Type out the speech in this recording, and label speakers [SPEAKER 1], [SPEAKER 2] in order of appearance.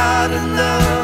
[SPEAKER 1] not enough